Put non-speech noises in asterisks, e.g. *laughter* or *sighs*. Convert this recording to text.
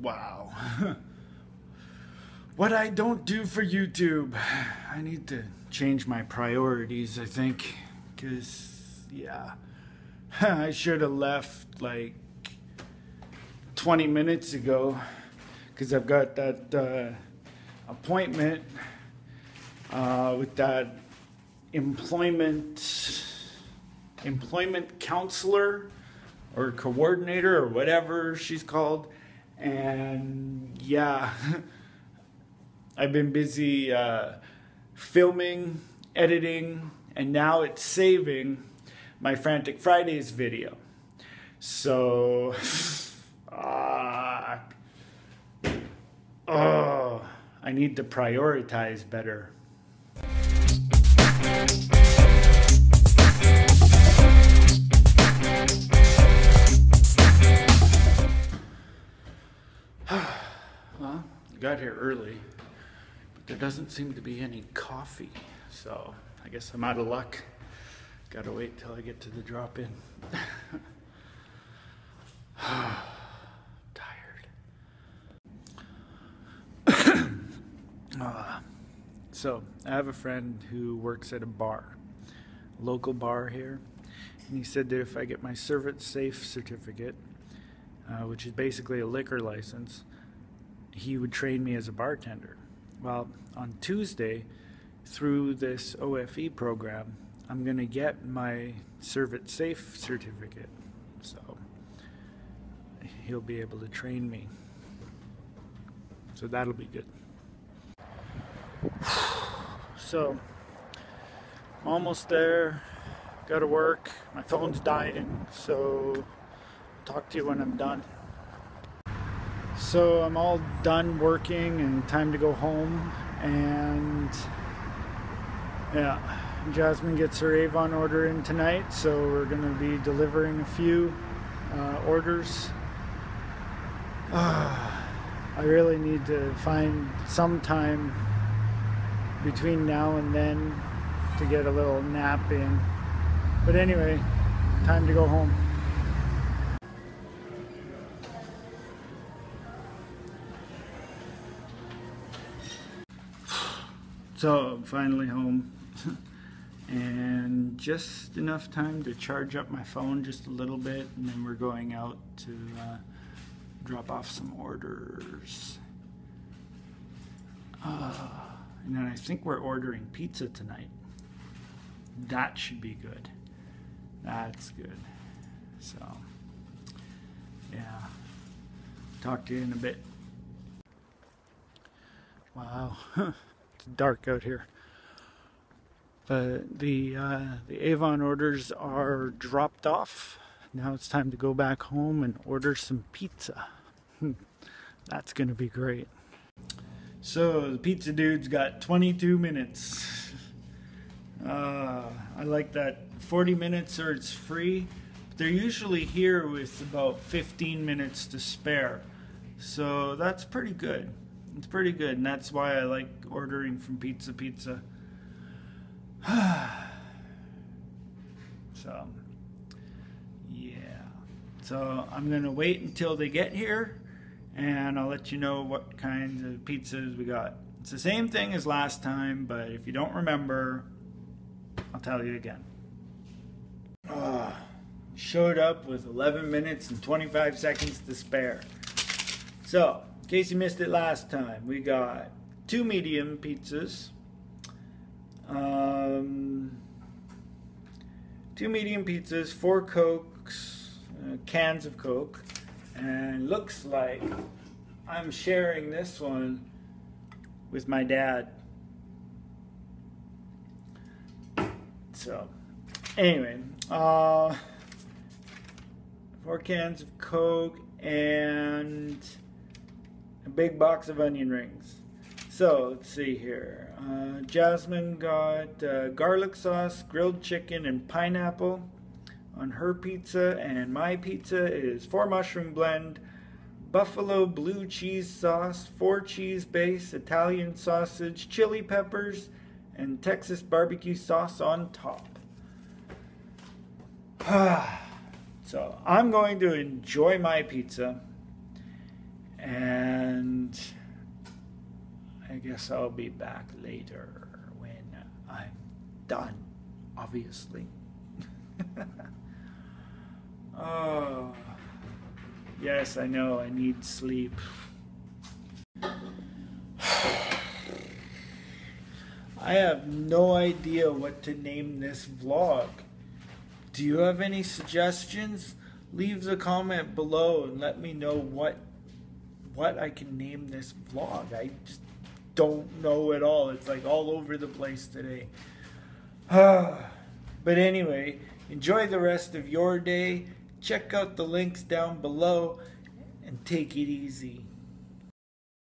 wow. *laughs* what I don't do for YouTube. I need to change my priorities, I think. Because, yeah. *laughs* I should have left like 20 minutes ago. Because I've got that uh, appointment uh, with that employment employment counselor or coordinator or whatever she's called and yeah *laughs* i've been busy uh, filming editing and now it's saving my frantic fridays video. So *laughs* uh, oh i need to prioritize better got here early, but there doesn't seem to be any coffee, so I guess I'm out of luck. Gotta wait till I get to the drop in. *sighs* Tired. *coughs* uh, so, I have a friend who works at a bar, a local bar here, and he said that if I get my Serve It Safe certificate, uh, which is basically a liquor license, he would train me as a bartender. Well, on Tuesday, through this OFE program, I'm going to get my Serve It Safe certificate. So he'll be able to train me. So that'll be good. *sighs* So, I'm almost there. Got to work. My phone's dying. So, talk to you when I'm done. So I'm all done working and time to go home. And yeah, Jasmen gets her Avon order in tonight, so we're going to be delivering a few uh, orders. Uh, I really need to find some time between now and then to get a little nap in. But anyway, time to go home. So I'm finally home and just enough time to charge up my phone just a little bit and then we're going out to uh, drop off some orders. Uh, and then I think we're ordering pizza tonight. That should be good. That's good. So, yeah. Talk to you in a bit. Wow. *laughs* dark out here. But the uh, the Avon orders are dropped off. Now it's time to go back home and order some pizza. That's gonna be great. So the pizza dude's got 22 minutes. Uh, I like that 40 minutes or it's free. They're usually here with about 15 minutes to spare. So that's pretty good. It's pretty good, and that's why I like ordering from Pizza Pizza. *sighs* so, yeah. So I'm gonna wait until they get here, and I'll let you know what kinds of pizzas we got. It's the same thing as last time, but if you don't remember, I'll tell you again. Uh, *sighs* showed up with 11 minutes and 25 seconds to spare. So, in case you missed it last time, we got two medium pizzas, um, two medium pizzas, four cokes, uh, cans of coke, and looks like I'm sharing this one with my dad. So, anyway, uh, four cans of coke and a big box of onion rings. So let's see here. Uh, Jasmen got uh, garlic sauce, grilled chicken, and pineapple on her pizza, and my pizza is four mushroom blend, buffalo blue cheese sauce, four cheese base, Italian sausage, chili peppers, and Texas barbecue sauce on top. *sighs* so I'm going to enjoy my pizza and I guess I'll be back later when I'm done, obviously. *laughs* oh, yes, I know, I need sleep. *sighs* I have no idea what to name this vlog. Do you have any suggestions? Leave the comment below and let me know what what I can name this vlog. I just don't know at all. It's like all over the place today. *sighs* but anyway, enjoy the rest of your day. Check out the links down below and take it easy.